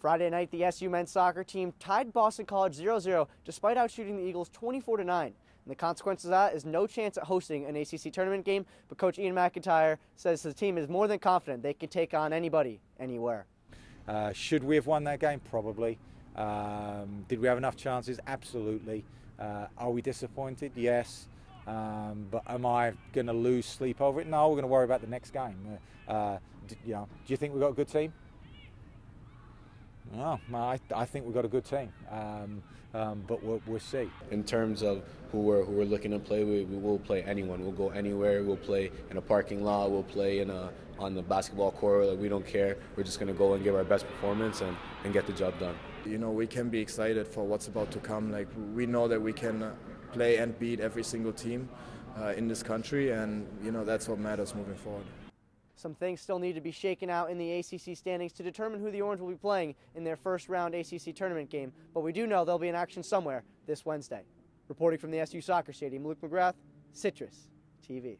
Friday night, the SU men's soccer team tied Boston College 0-0 despite outshooting the Eagles 24-9. And the consequence of that is no chance at hosting an ACC tournament game, but Coach Ian McIntyre says the team is more than confident they can take on anybody, anywhere. Uh, should we have won that game? Probably. Um, did we have enough chances? Absolutely. Uh, are we disappointed? Yes. Um, but am I going to lose sleep over it? No, we're going to worry about the next game. Uh, uh you know, do you think we've got a good team? No, I, I think we've got a good team, um, um, but we'll, we'll, see. In terms of who we're who we're looking to play, we, we will play anyone. We'll go anywhere. We'll play in a parking lot. We'll play in a on the basketball court. Like, we don't care. We're just going to go and give our best performance and, and get the job done. You know, we can be excited for what's about to come. Like we know that we can uh, play and beat every single team uh, in this country, and you know that's what matters moving forward. Some things still need to be shaken out in the ACC standings to determine who the Orange will be playing in their first round ACC tournament game, but we do know they'll be in action somewhere this Wednesday. Reporting from the SU Soccer Stadium, Luke McGrath, Citrus TV.